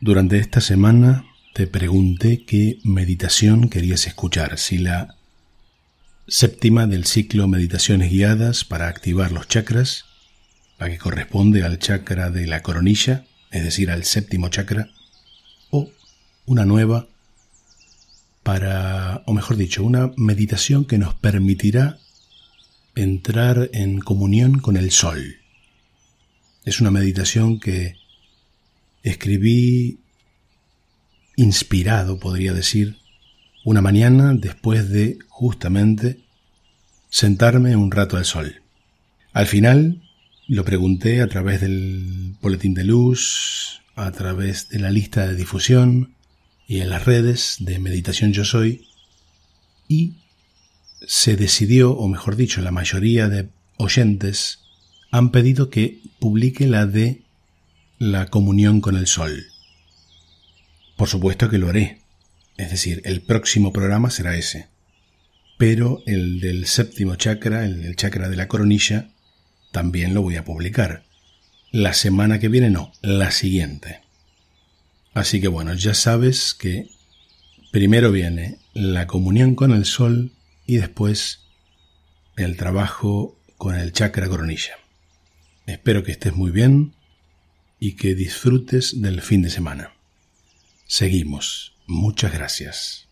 Durante esta semana te pregunté qué meditación querías escuchar, si la séptima del ciclo Meditaciones Guiadas para activar los chakras, la que corresponde al chakra de la coronilla, es decir, al séptimo chakra, o una nueva para, o mejor dicho, una meditación que nos permitirá entrar en comunión con el sol. Es una meditación que escribí inspirado, podría decir, una mañana después de justamente sentarme un rato al sol. Al final lo pregunté a través del boletín de luz, a través de la lista de difusión y en las redes de Meditación Yo Soy y se decidió, o mejor dicho, la mayoría de oyentes han pedido que publique la de la comunión con el sol. Por supuesto que lo haré. Es decir, el próximo programa será ese. Pero el del séptimo chakra, el del chakra de la coronilla, también lo voy a publicar. La semana que viene no, la siguiente. Así que bueno, ya sabes que primero viene la comunión con el sol y después el trabajo con el chakra coronilla. Espero que estés muy bien y que disfrutes del fin de semana. Seguimos. Muchas gracias.